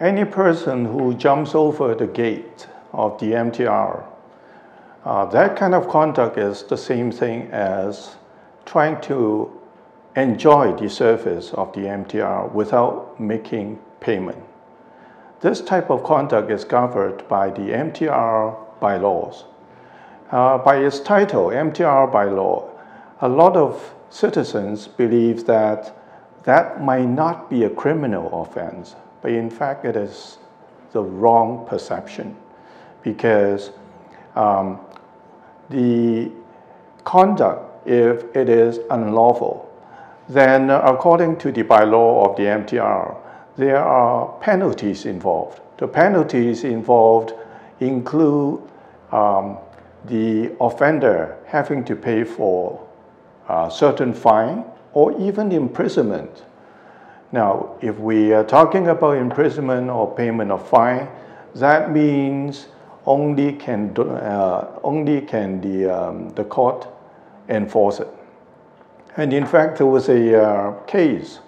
any person who jumps over the gate of the MTR, uh, that kind of conduct is the same thing as trying to enjoy the service of the MTR without making payment. This type of conduct is covered by the MTR bylaws. Uh, by its title, MTR bylaw, a lot of citizens believe that that might not be a criminal offense, but in fact it is the wrong perception because um, the conduct, if it is unlawful, then according to the bylaw of the MTR, there are penalties involved. The penalties involved include um, the offender having to pay for a certain fine or even imprisonment. Now, if we are talking about imprisonment or payment of fine, that means only can, uh, only can the, um, the court enforce it. And in fact, there was a uh, case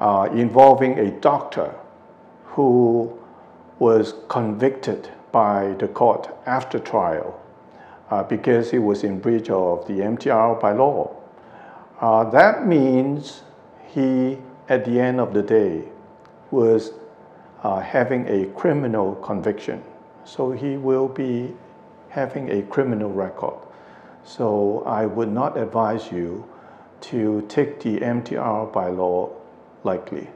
uh, involving a doctor who was convicted by the court after trial uh, because he was in breach of the MTR bylaw. Uh, that means he, at the end of the day, was uh, having a criminal conviction. So he will be having a criminal record. So I would not advise you to take the MTR by law likely.